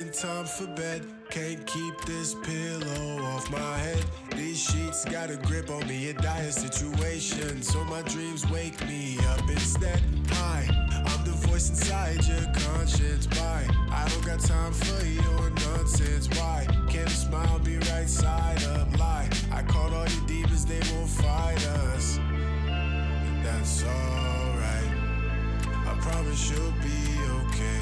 In time for bed, can't keep this pillow off my head. These sheets got a grip on me, a dire situation. So my dreams wake me up instead. Hi, I'm the voice inside your conscience. Why? I don't got time for your nonsense. Why? Can't a smile be right side up? Lie. I called all your demons, they won't fight us. And that's alright. I promise you'll be okay.